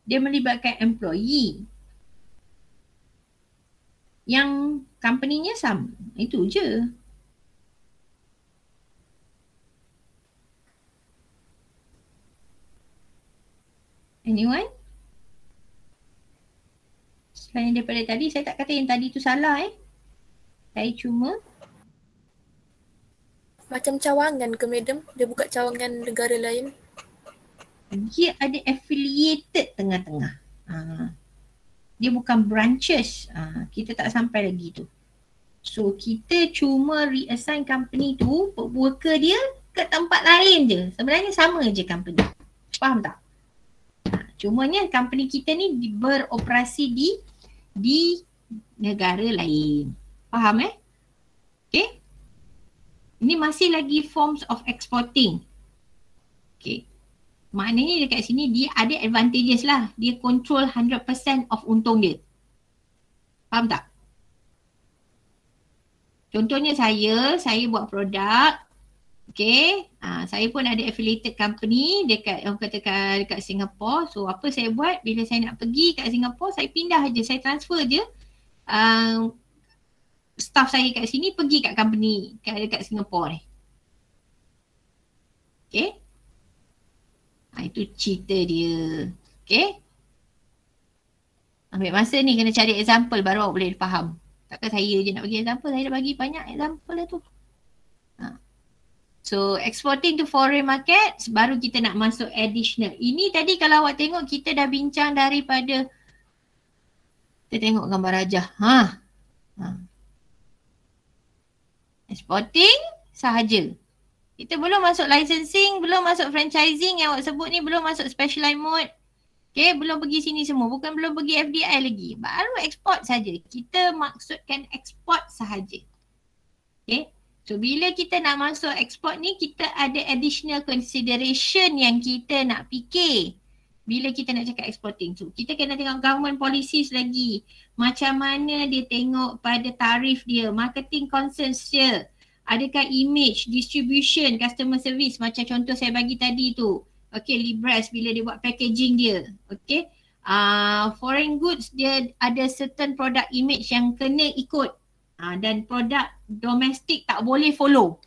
Dia melibatkan employee yang company-nya sama. Itu je. Anyone? Selain daripada tadi, saya tak kata yang tadi tu salah eh. Saya cuma Macam cawangan ke madam? Dia buka cawangan negara lain? dia ada affiliated tengah-tengah. Ha. Dia bukan branches. Ha. Kita tak sampai lagi tu. So kita cuma reassign company tu, worker dia ke tempat lain je. Sebenarnya sama je company. Faham tak? Ha. Cumanya company kita ni beroperasi di di negara lain. Faham eh? Okay? Ini masih lagi forms of exporting. Okay. Maknanya dekat sini dia ada advantages lah. Dia control 100% of untung dia. Faham tak? Contohnya saya, saya buat produk. Okay. Ha, saya pun ada affiliated company dekat orang kata dekat, Singapore. So apa saya buat bila saya nak pergi kat Singapore, saya pindah je. Saya transfer je uh, staff saya kat sini pergi kat company kat, dekat Singapore ni. Okay. Ha, itu cerita dia. Okay. Ambil masa ni kena cari example baru boleh faham. Takkan saya je nak bagi example. Saya dah bagi banyak example dah tu. Ha. So exporting to foreign market baru kita nak masuk additional. Ini tadi kalau awak tengok kita dah bincang daripada kita tengok gambar raja. Ha. ha. Exporting sahaja. Kita belum masuk licensing, belum masuk franchising yang awak sebut ni, belum masuk specialized mode. Okay, belum pergi sini semua. Bukan belum pergi FDI lagi. Baru export saja. Kita maksudkan export sahaja. Okay. So bila kita nak masuk export ni, kita ada additional consideration yang kita nak fikir. Bila kita nak cakap exporting tu. Kita kena tengok government policies lagi. Macam mana dia tengok pada tarif dia, marketing concerns dia. Adakah image, distribution, customer service macam contoh saya bagi tadi tu. Okay, Libras bila dia buat packaging dia. Okay. Uh, foreign goods dia ada certain product image yang kena ikut. Uh, dan produk domestik tak boleh follow.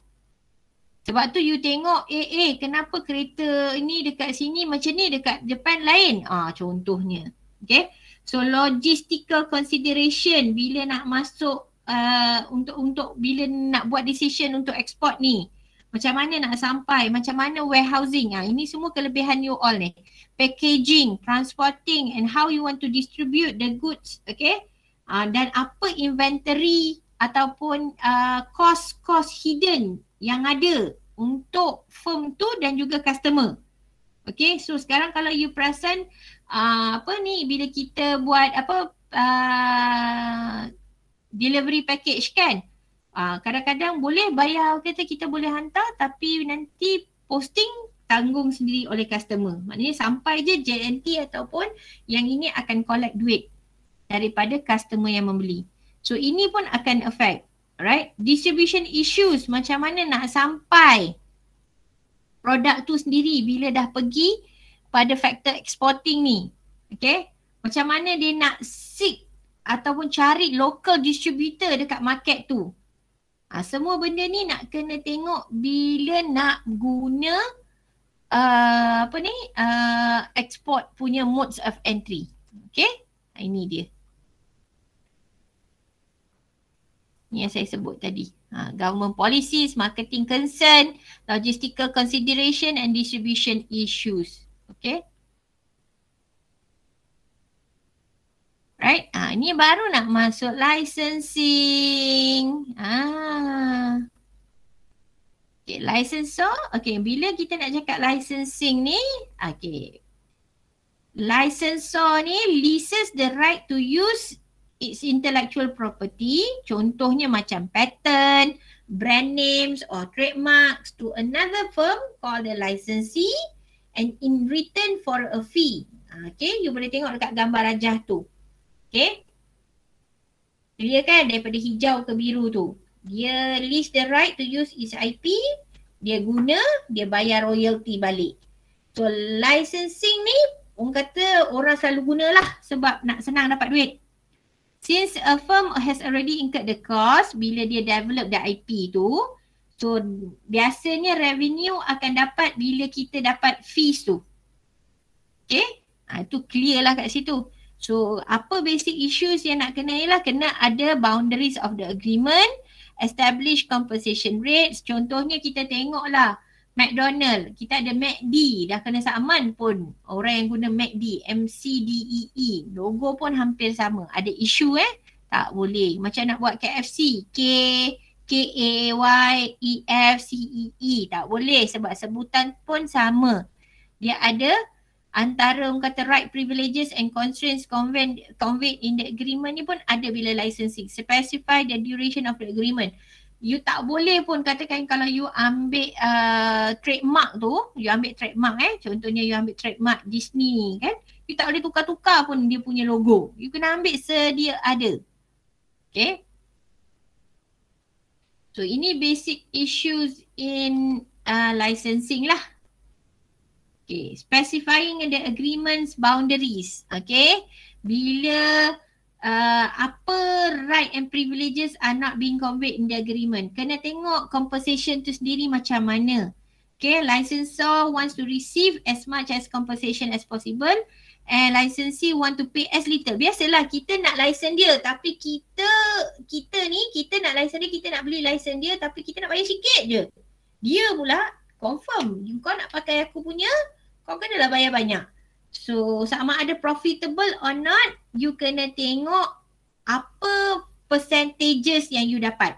Sebab tu you tengok, eh eh kenapa kereta ini dekat sini macam ni dekat Jepun lain. Ah uh, contohnya. Okay. So logistical consideration bila nak masuk uh, untuk untuk bila nak buat decision untuk export ni? Macam mana nak sampai? Macam mana warehousing? Ah ini semua kelebihan you all ni. Packaging transporting and how you want to distribute the goods okay? Uh, dan apa inventory ataupun uh, cost cost hidden yang ada untuk firm tu dan juga customer. Okay so sekarang kalau you perasan uh, apa ni bila kita buat apa uh, delivery package kan. Uh, kadang-kadang boleh bayar kata kita boleh hantar tapi nanti posting tanggung sendiri oleh customer. Maknanya sampai je JNT ataupun yang ini akan collect duit daripada customer yang membeli. So ini pun akan affect. Right? Distribution issues macam mana nak sampai produk tu sendiri bila dah pergi pada faktor exporting ni. Okay? Macam mana dia nak seek ataupun cari local distributor dekat market tu. Ha, semua benda ni nak kena tengok bila nak guna uh, apa ni uh, export punya modes of entry. Okay? Ini dia. Ni yang saya sebut tadi. Ha, government policies, marketing concern, logistical consideration and distribution issues. Okay. Right. Ah, ini baru nak masuk licensing. Ah. Okay, licensor. Okay, bila kita nak cakap licensing ni, okay. Licensor ni leases the right to use its intellectual property. Contohnya macam patent, brand names or trademarks to another firm called the licensee and in return for a fee. Ha, okay, you boleh tengok dekat gambar rajah tu. Okay. Dia kan daripada hijau ke biru tu. Dia list the right to use its IP. Dia guna, dia bayar royalty balik. So licensing ni orang kata orang selalu gunalah sebab nak senang dapat duit. Since a firm has already incurred the cost bila dia develop the IP tu, So biasanya revenue akan dapat bila kita dapat fees tu. Okay. Ha, itu clear lah kat situ. So apa basic issues yang nak kena ialah kena ada boundaries of the agreement, establish compensation rates. Contohnya kita tengok lah McDonald, kita ada MACD, dah kena saman pun orang yang guna MACD, MCDEE, e. logo pun hampir sama. Ada isu eh, tak boleh. Macam nak buat KFC, K, K-A-Y-E-F-C-E-E. Tak boleh sebab sebutan pun sama. Dia ada antara orang kata right privileges and constraints conveyed, conveyed in the agreement ni pun ada bila licensing. Specify the duration of the agreement. You tak boleh pun katakan kalau you ambil uh, trademark tu, you ambil trademark eh. Contohnya you ambil trademark Disney kan. You tak boleh tukar-tukar pun dia punya logo. You kena ambil sedia ada. Okay. So ini basic issues in uh, licensing lah. Okay, specifying the agreements boundaries. Okay, bila uh, apa right and privileges are not being conveyed in the agreement. Kena tengok compensation tu sendiri macam mana. Okay, licensor wants to receive as much as compensation as possible and licensee want to pay as little. Biasalah kita nak license dia tapi kita kita ni kita nak license dia, kita nak beli license dia tapi kita nak bayar sikit je. Dia pula confirm kau nak pakai aku punya kau kena lah bayar banyak. So sama ada profitable or not you kena tengok apa percentages yang you dapat.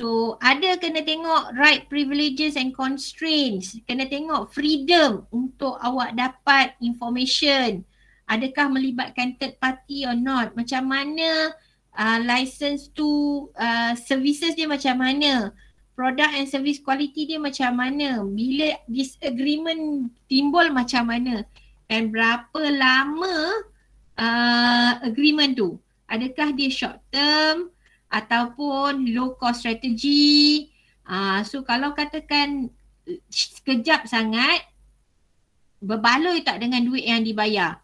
So ada kena tengok right privileges and constraints. Kena tengok freedom untuk awak dapat information. Adakah melibatkan third party or not. Macam mana uh, license tu uh, services dia macam mana. Product and service quality dia macam mana. Bila disagreement timbul macam mana. Dan berapa lama uh, agreement tu. Adakah dia short term, ataupun low cost strategy. Uh, so kalau katakan sekejap sangat berbaloi tak dengan duit yang dibayar.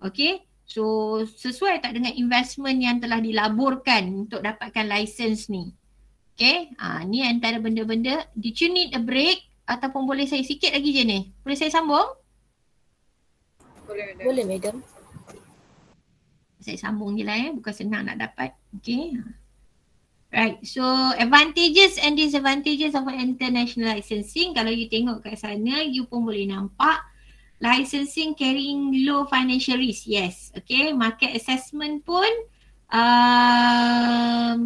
Okay. So sesuai tak dengan investment yang telah dilaburkan untuk dapatkan license ni. Okay. Uh, ni antara benda-benda. Did you need a break? Ataupun boleh saya sikit lagi je ni? Boleh saya sambung? Boleh, madam. Boleh, madam. Saya sambung je lah eh. Bukan senang nak dapat. Okay. Right, so advantages and disadvantages of international licensing. Kalau you tengok kat sana, you pun boleh nampak licensing carrying low financial risk. Yes, okay. Market assessment pun um,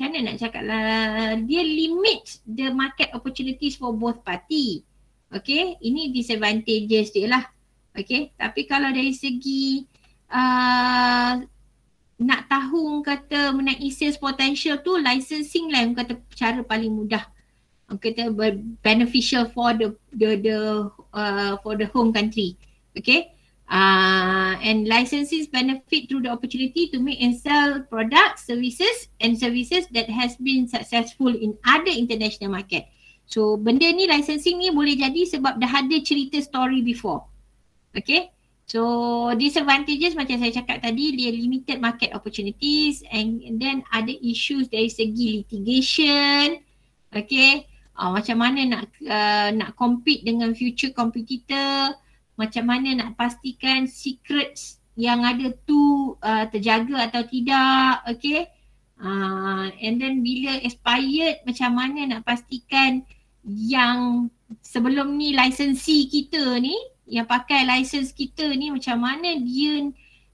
macam mana nak cakap lah, dia limit the market opportunities for both party. Okay, ini disadvantages dia lah. Okay, tapi kalau dari segi uh, nak tahu kata mengenai sales potential tu licensing lah yang kata cara paling mudah. Kata beneficial for the the the uh, for the home country. Okay uh, and licenses benefit through the opportunity to make and sell products services and services that has been successful in other international market so benda ni licensing ni boleh jadi sebab dah ada cerita story before okay So disadvantages macam saya cakap tadi dia limited market opportunities and then ada issues dari segi litigation. Okay. Uh, macam mana nak uh, nak compete dengan future competitor. Macam mana nak pastikan secrets yang ada tu uh, terjaga atau tidak. Okay. Uh, and then bila expired macam mana nak pastikan yang sebelum ni lisensi kita ni yang pakai license kita ni macam mana dia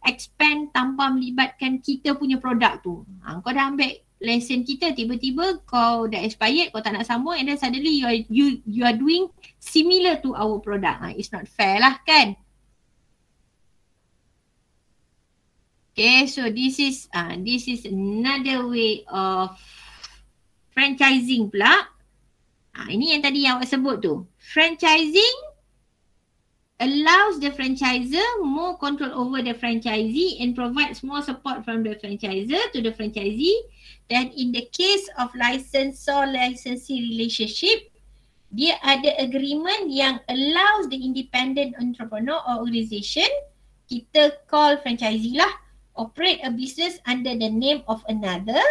expand tanpa melibatkan kita punya produk tu. Ha, kau dah ambil license kita tiba-tiba kau dah expired kau tak nak sambung and then suddenly you are, you, you are doing similar to our product. Ha, it's not fair lah kan. Okay so this is uh, this is another way of franchising pula. Ha, ini yang tadi yang awak sebut tu. Franchising allows the franchisor more control over the franchisee and provides more support from the franchisor to the franchisee than in the case of licensor licensee relationship dia ada agreement yang allows the independent entrepreneur or organisation kita call franchisee lah operate a business under the name of another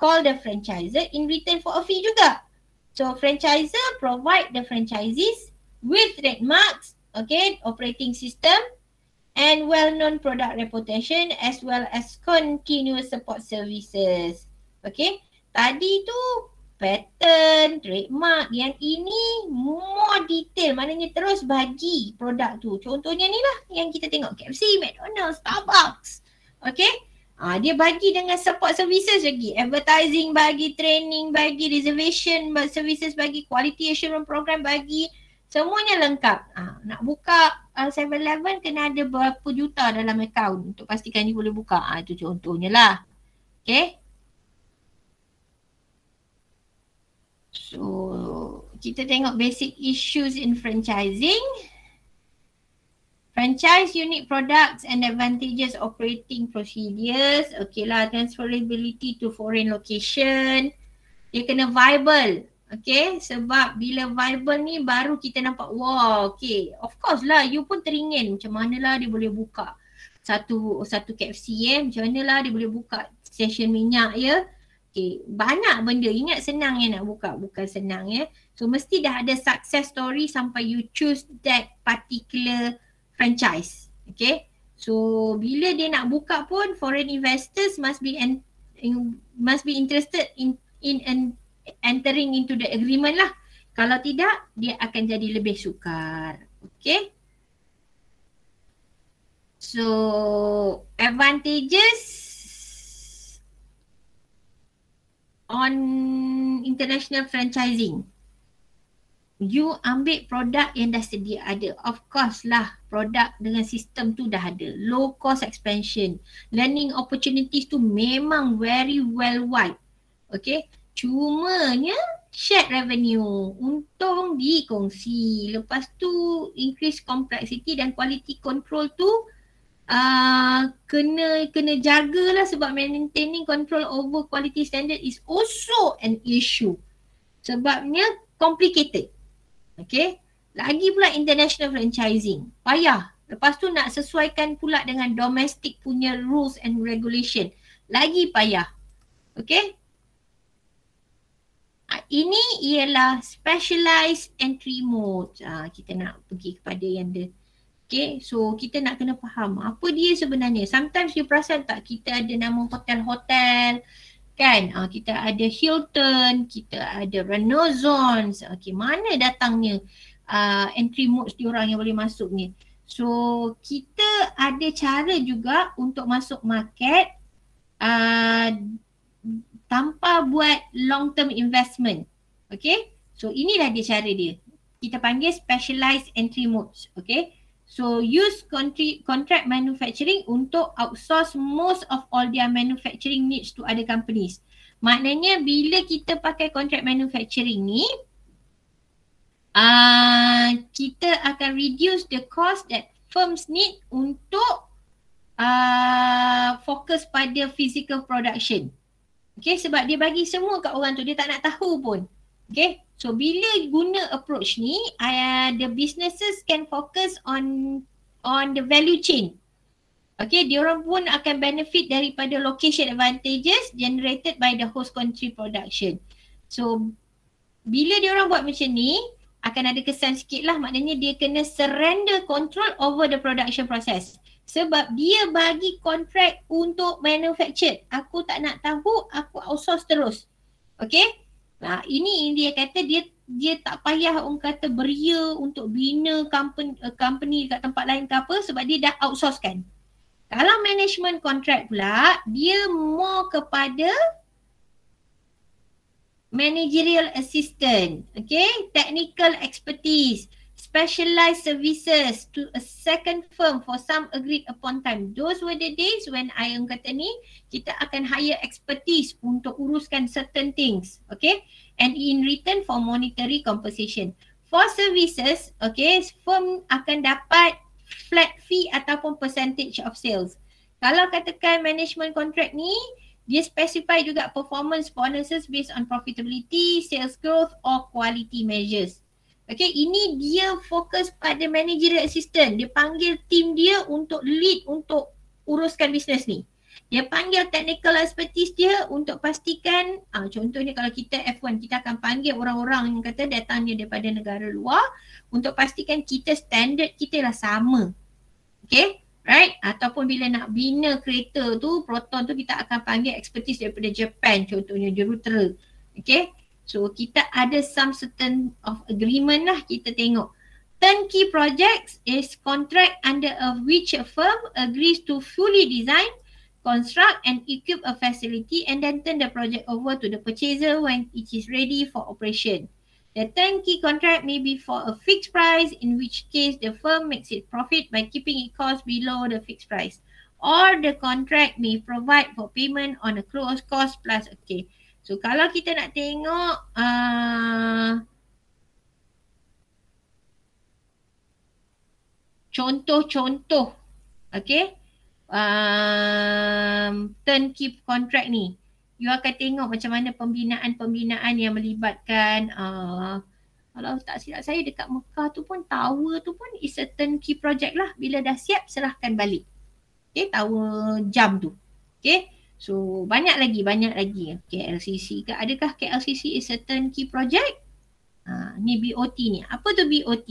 call the franchisor in return for a fee juga so franchisor provide the franchisees with trademarks okay, operating system and well-known product reputation as well as continuous support services. Okay, tadi tu pattern, trademark, yang ini more detail, maknanya terus bagi produk tu. Contohnya ni lah yang kita tengok KFC, McDonald's, Starbucks. Okay, Ah, dia bagi dengan support services lagi. Advertising bagi, training bagi, reservation services bagi, quality assurance program bagi, Semuanya lengkap. Ha, nak buka uh, 7-Eleven kena ada berapa juta dalam akaun untuk pastikan dia boleh buka. Ha, itu contohnya lah. Okay. So kita tengok basic issues in franchising. Franchise unique products and advantages operating procedures. Okay lah transferability to foreign location. Dia kena viable. Okay, sebab bila viable ni baru kita nampak wow, okay. Of course lah, you pun teringin macam mana lah dia boleh buka satu satu KFC eh. Macam mana lah dia boleh buka stesen minyak ya. Okay, banyak benda. Ingat senang ya nak buka, bukan senang ya. So mesti dah ada success story sampai you choose that particular franchise. Okay, so bila dia nak buka pun foreign investors must be and must be interested in in an entering into the agreement lah. Kalau tidak, dia akan jadi lebih sukar. Okay. So, advantages on international franchising. You ambil produk yang dah sedia ada. Of course lah, produk dengan sistem tu dah ada. Low cost expansion. Learning opportunities tu memang very well wide. Okay. Cumanya shared revenue untung dikongsi. Lepas tu increase complexity dan quality control tu uh, kena kena jagalah sebab maintaining control over quality standard is also an issue. Sebabnya complicated. Okay. Lagi pula international franchising. Payah. Lepas tu nak sesuaikan pula dengan domestic punya rules and regulation. Lagi payah. Okay. Ah, ini ialah specialized entry mode. Ha, kita nak pergi kepada yang dia. Okay, so kita nak kena faham apa dia sebenarnya. Sometimes you perasan tak kita ada nama hotel-hotel kan. Ha, kita ada Hilton, kita ada Renaissance. Okay, mana datangnya uh, entry mode diorang yang boleh masuk ni. So kita ada cara juga untuk masuk market uh, tanpa buat long term investment. Okay. So inilah dia cara dia. Kita panggil specialized entry modes. Okay. So use contri- contract manufacturing untuk outsource most of all their manufacturing needs to other companies. Maknanya bila kita pakai contract manufacturing ni, uh, kita akan reduce the cost that firms need untuk uh, fokus pada physical production. Okay, sebab dia bagi semua kat orang tu, dia tak nak tahu pun. Okay, so bila guna approach ni, uh, the businesses can focus on on the value chain. Okay, dia orang pun akan benefit daripada location advantages generated by the host country production. So, bila dia orang buat macam ni, akan ada kesan sikit lah maknanya dia kena surrender control over the production process. Sebab dia bagi kontrak untuk manufacture. Aku tak nak tahu, aku outsource terus. Okay? Nah, ini dia kata dia dia tak payah orang kata beria untuk bina company, uh, company kat tempat lain ke apa sebab dia dah outsource kan. Kalau management contract pula, dia more kepada managerial assistant, okay, technical expertise, specialized services to a second firm for some agreed upon time. Those were the days when I yang kata ni, kita akan hire expertise untuk uruskan certain things, okay? And in return for monetary compensation. For services, okay, firm akan dapat flat fee ataupun percentage of sales. Kalau katakan management contract ni, dia specify juga performance bonuses based on profitability, sales growth or quality measures. Okay, ini dia fokus pada managerial assistant. Dia panggil tim dia untuk lead untuk uruskan bisnes ni. Dia panggil technical expertise dia untuk pastikan, ah, contohnya kalau kita F1, kita akan panggil orang-orang yang kata datangnya daripada negara luar untuk pastikan kita standard kita lah sama. Okay, right? Ataupun bila nak bina kereta tu, Proton tu kita akan panggil expertise daripada Japan contohnya Jerutera. Okay, So kita ada some certain of agreement lah kita tengok. Turnkey projects is contract under of which a firm agrees to fully design, construct and equip a facility and then turn the project over to the purchaser when it is ready for operation. The turnkey contract may be for a fixed price in which case the firm makes its profit by keeping its cost below the fixed price. Or the contract may provide for payment on a close cost plus okay. So kalau kita nak tengok uh, contoh-contoh okay um, turnkey contract ni you akan tengok macam mana pembinaan-pembinaan yang melibatkan uh, kalau tak silap saya dekat Mekah tu pun tower tu pun is a turnkey project lah. Bila dah siap serahkan balik. Okay tower jam tu. Okay So banyak lagi, banyak lagi KLCC ke. Adakah KLCC is a turnkey project? Ha, ni BOT ni. Apa tu BOT?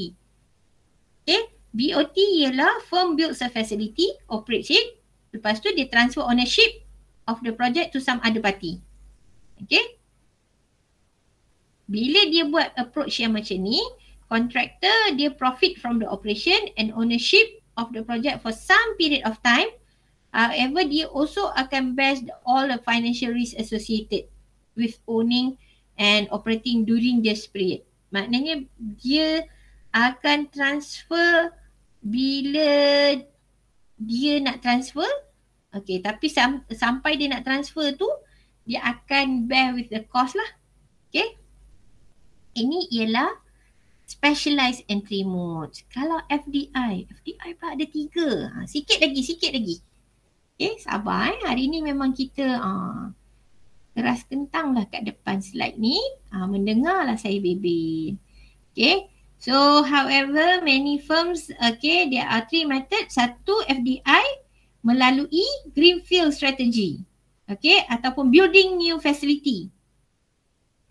Okay. BOT ialah firm builds a facility, operates it. Lepas tu dia transfer ownership of the project to some other party. Okay. Bila dia buat approach yang macam ni, contractor dia profit from the operation and ownership of the project for some period of time However, dia also akan bear all the financial risk associated with owning and operating during this period. Maknanya dia akan transfer bila dia nak transfer. Okay, tapi sam- sampai dia nak transfer tu, dia akan bear with the cost lah. Okay. Ini ialah specialized entry mode. Kalau FDI, FDI pun ada tiga. Ha, sikit lagi, sikit lagi. Okay, sabar eh. Hari ni memang kita uh, keras kentang lah kat depan slide ni. Uh, mendengarlah saya baby. Okay. So, however, many firms, okay, there are three methods. Satu, FDI melalui greenfield strategy. Okay, ataupun building new facility.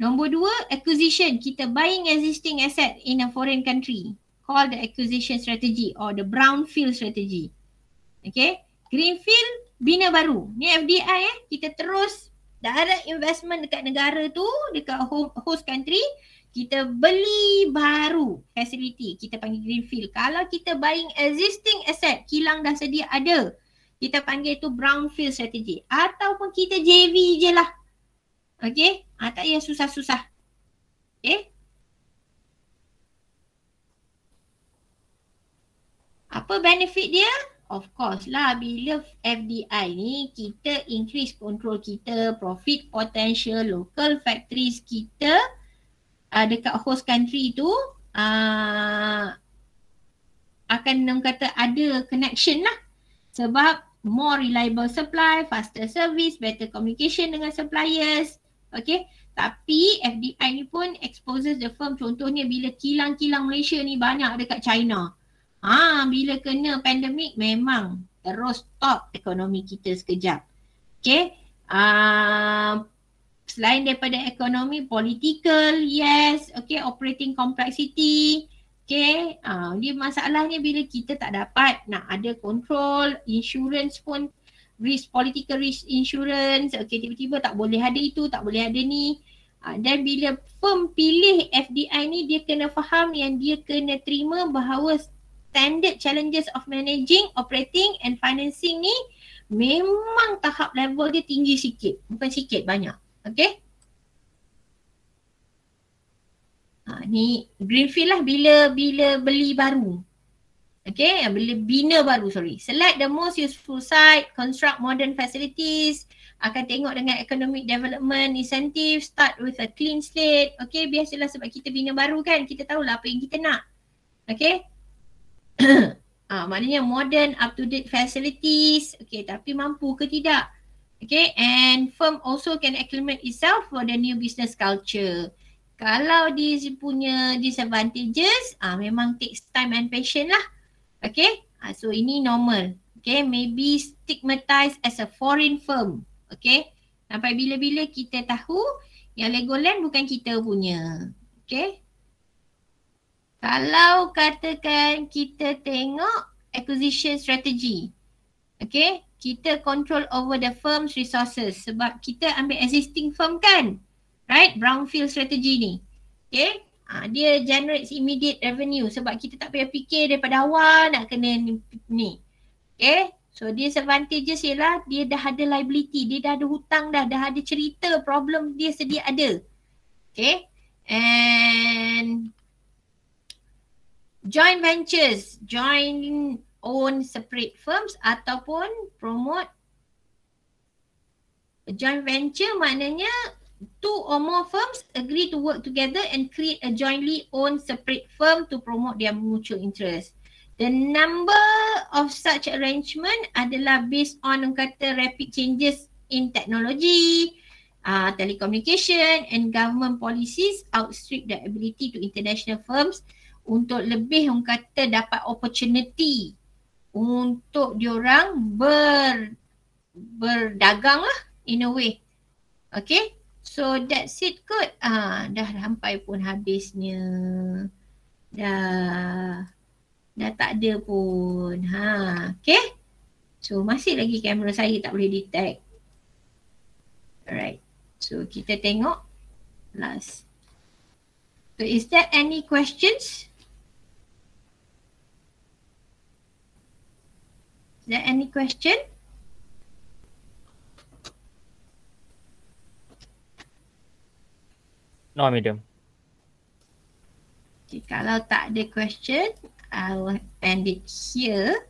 Nombor dua, acquisition. Kita buying existing asset in a foreign country. Called the acquisition strategy or the brownfield strategy. Okay. Greenfield bina baru. Ni FDI eh. Kita terus direct investment dekat negara tu, dekat host country. Kita beli baru facility. Kita panggil Greenfield. Kalau kita buying existing asset, kilang dah sedia ada. Kita panggil tu brownfield strategy. Ataupun kita JV je lah. Okay. Ha, tak payah susah-susah. Okay. Apa benefit dia? Of course lah bila FDI ni kita increase control kita, profit potential local factories kita uh, dekat host country tu uh, akan orang kata ada connection lah sebab more reliable supply, faster service, better communication dengan suppliers. Okay. Tapi FDI ni pun exposes the firm contohnya bila kilang-kilang Malaysia ni banyak dekat China. Ha, bila kena pandemik memang terus stop ekonomi kita sekejap. Okay. Uh, selain daripada ekonomi, political, yes. Okay, operating complexity. Okay, uh, dia masalahnya bila kita tak dapat nak ada control, insurance pun risk, political risk insurance. Okay, tiba-tiba tak boleh ada itu, tak boleh ada ni. Uh, dan bila firm pilih FDI ni, dia kena faham yang dia kena terima bahawa standard challenges of managing, operating and financing ni memang tahap level dia tinggi sikit. Bukan sikit, banyak. Okay? Ha, ni greenfield lah bila bila beli baru. Okay, bila bina baru, sorry. Select the most useful site, construct modern facilities, akan tengok dengan economic development incentive, start with a clean slate. Okay, biasalah sebab kita bina baru kan, kita tahulah apa yang kita nak. Okay, ah, maknanya modern up to date facilities. Okay tapi mampu ke tidak? Okay and firm also can acclimate itself for the new business culture. Kalau dia punya disadvantages ah memang takes time and patience lah. Okay ah, so ini normal. Okay maybe stigmatized as a foreign firm. Okay sampai bila-bila kita tahu yang Legoland bukan kita punya. Okay kalau katakan kita tengok acquisition strategy. Okay, kita control over the firm's resources sebab kita ambil existing firm kan. Right, brownfield strategy ni. Okay, ha, dia generates immediate revenue sebab kita tak payah fikir daripada awal nak kena ni. ni. Okay, so disadvantages ialah dia dah ada liability, dia dah ada hutang dah, dah ada cerita problem dia sedia ada. Okay, and joint ventures, join own separate firms ataupun promote joint venture maknanya two or more firms agree to work together and create a jointly owned separate firm to promote their mutual interest. The number of such arrangement adalah based on kata rapid changes in technology, uh, telecommunication and government policies outstrip the ability to international firms untuk lebih orang kata dapat opportunity untuk diorang ber berdagang lah in a way. Okay. So that's it kot. Ah, dah sampai pun habisnya. Dah dah tak ada pun. Ha, okay. So masih lagi kamera saya tak boleh detect. Alright. So kita tengok last. So is there any questions? There any question? No, madam. Okay, kalau tak ada question, I will end it here.